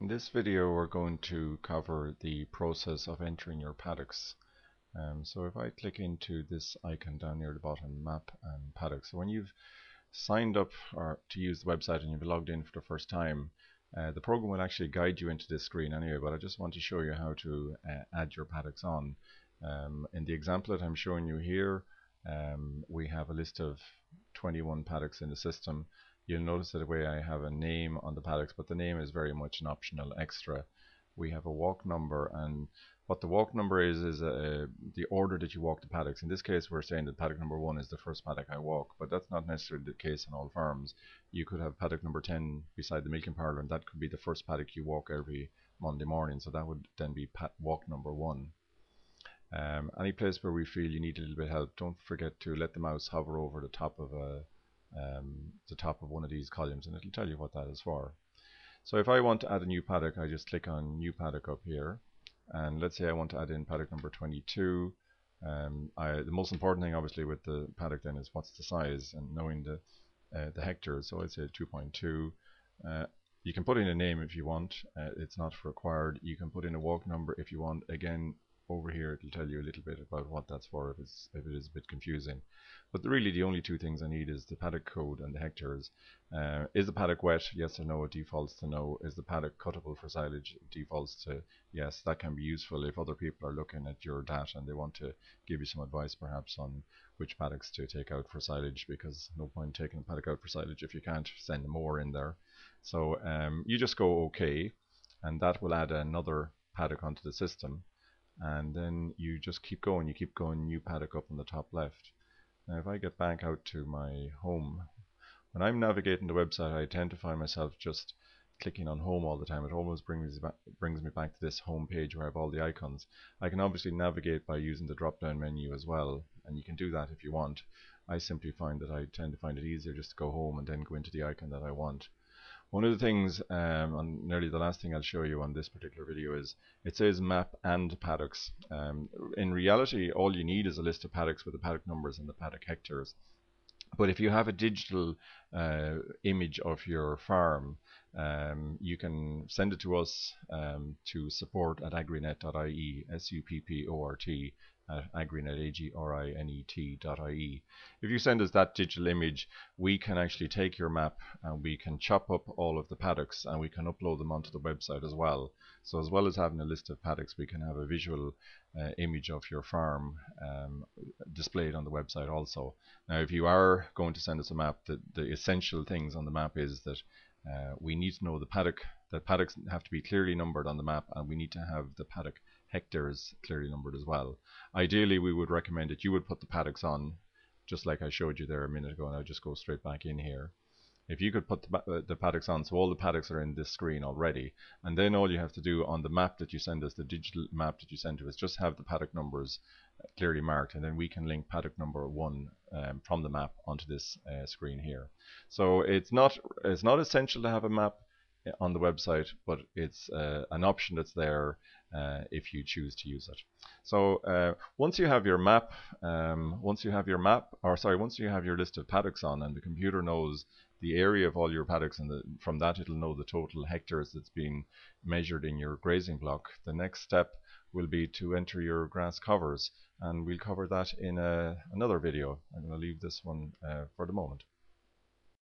In this video we're going to cover the process of entering your paddocks. Um, so if I click into this icon down near the bottom, map and paddocks, So when you've signed up or to use the website and you've logged in for the first time, uh, the program will actually guide you into this screen anyway, but I just want to show you how to uh, add your paddocks on. Um, in the example that I'm showing you here, um, we have a list of 21 paddocks in the system You'll notice that way I have a name on the paddocks, but the name is very much an optional extra. We have a walk number, and what the walk number is is the order that you walk the paddocks. In this case, we're saying that paddock number one is the first paddock I walk, but that's not necessarily the case in all farms. You could have paddock number 10 beside the milking parlour, and that could be the first paddock you walk every Monday morning, so that would then be walk number one. Um, any place where we feel you need a little bit of help, don't forget to let the mouse hover over the top of a um, the top of one of these columns and it'll tell you what that is for. So if I want to add a new paddock, I just click on new paddock up here and let's say I want to add in paddock number 22. Um, I, the most important thing obviously with the paddock then is what's the size and knowing the, uh, the hectares. So I'd say 2.2. Uh, you can put in a name if you want. Uh, it's not required. You can put in a walk number if you want. Again, over here it'll tell you a little bit about what that's for if it's if it is a bit confusing. But the, really the only two things I need is the paddock code and the hectares uh, is the paddock wet? Yes or no? It defaults to no. Is the paddock cuttable for silage? It defaults to yes. That can be useful if other people are looking at your data and they want to give you some advice perhaps on which paddocks to take out for silage because no point taking a paddock out for silage if you can't send more in there. So um, you just go OK and that will add another paddock onto the system and then you just keep going you keep going new paddock up on the top left. Now if I get back out to my home when I'm navigating the website I tend to find myself just clicking on home all the time. It almost brings me back, brings me back to this home page where I have all the icons. I can obviously navigate by using the drop down menu as well and you can do that if you want. I simply find that I tend to find it easier just to go home and then go into the icon that I want one of the things, um, and nearly the last thing I'll show you on this particular video is it says map and paddocks. Um, in reality, all you need is a list of paddocks with the paddock numbers and the paddock hectares. But if you have a digital uh, image of your farm, um, you can send it to us um, to support at agrinet.ie, S-U-P-P-O-R-T, at agrinet, A-G-R-I-N-E-T.ie. If you send us that digital image, we can actually take your map and we can chop up all of the paddocks and we can upload them onto the website as well. So as well as having a list of paddocks, we can have a visual uh, image of your farm um, displayed on the website also. Now, if you are going to send us a map, the, the essential things on the map is that uh, we need to know the paddock. The paddocks have to be clearly numbered on the map, and we need to have the paddock hectares clearly numbered as well. Ideally, we would recommend that you would put the paddocks on, just like I showed you there a minute ago, and I'll just go straight back in here. If you could put the, the paddocks on, so all the paddocks are in this screen already, and then all you have to do on the map that you send us, the digital map that you send to us, just have the paddock numbers uh, clearly marked, and then we can link paddock number one um, from the map onto this uh, screen here. So it's not it's not essential to have a map on the website, but it's uh, an option that's there uh, if you choose to use it. So uh, once you have your map, um, once you have your map, or sorry, once you have your list of paddocks on, and the computer knows the area of all your paddocks, and the, from that it'll know the total hectares that's been measured in your grazing block. The next step will be to enter your grass covers, and we'll cover that in a, uh, another video. I'm going to leave this one uh, for the moment.